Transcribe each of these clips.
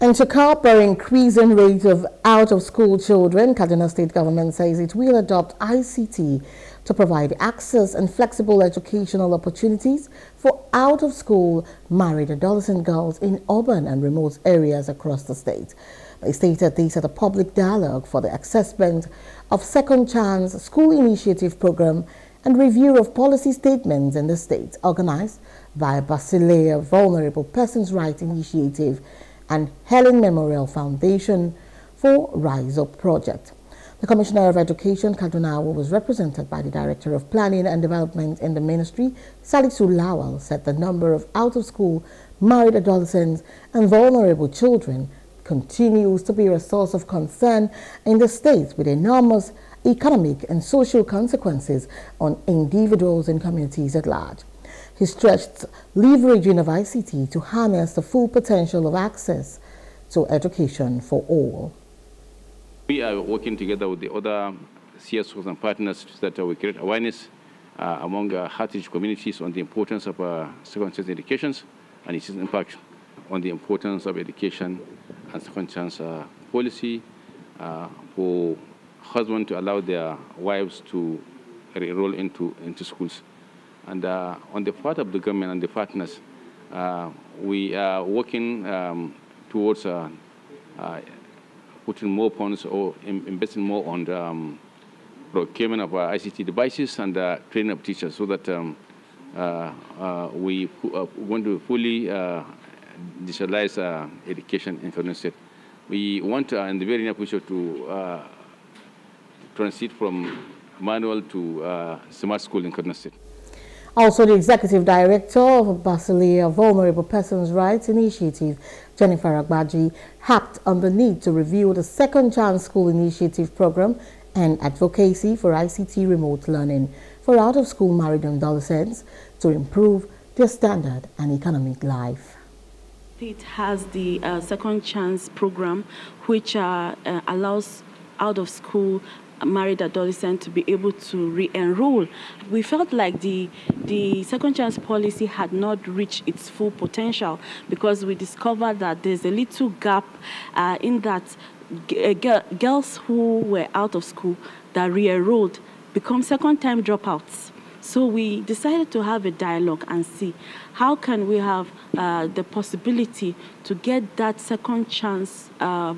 And to curb the increasing rate of out-of-school children, Kaduna State government says it will adopt ICT to provide access and flexible educational opportunities for out-of-school married adolescent girls in urban and remote areas across the state. They stated this at a public dialogue for the assessment of Second Chance School Initiative Program and review of policy statements in the state organized by Basileia Vulnerable Persons Rights Initiative and Helen Memorial Foundation for Rise Up project. The Commissioner of Education, Kaduna, was represented by the Director of Planning and Development in the ministry, Salisu Lawal, said the number of out-of-school married adolescents and vulnerable children continues to be a source of concern in the state with enormous economic and social consequences on individuals and communities at large. He stressed leveraging ICT to harness the full potential of access to education for all. We are working together with the other CSOs and partners that we create awareness uh, among uh, heritage communities on the importance of uh, second chance education and its impact on the importance of education and second chance uh, policy uh, for husbands to allow their wives to enroll into, into schools. And uh, on the part of the government and the partners, uh, we are working um, towards uh, uh putting more funds or investing more on the um, procurement of uh, ICT devices and uh, training of teachers so that um, we want to fully digitalize education in Kaduna State. We want in the very near future to transit from manual to smart school in Kaduna State. Also, the Executive Director of Basileia Vulnerable Persons Rights Initiative, Jennifer Agbaji, harped on the need to review the Second Chance School Initiative program and advocacy for ICT remote learning for out-of-school married adolescents to improve their standard and economic life. It has the uh, Second Chance program, which uh, uh, allows out-of-school married adolescent to be able to re-enroll. We felt like the, the second chance policy had not reached its full potential because we discovered that there's a little gap uh, in that uh, girls who were out of school that re-enrolled become second-time dropouts. So we decided to have a dialogue and see how can we have uh, the possibility to get that second chance uh,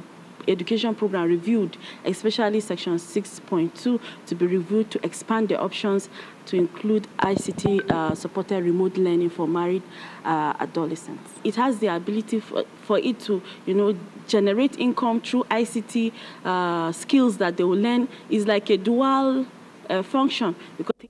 education program reviewed, especially section 6.2 to be reviewed to expand the options to include ICT uh, supported remote learning for married uh, adolescents. It has the ability for, for it to, you know, generate income through ICT uh, skills that they will learn is like a dual uh, function because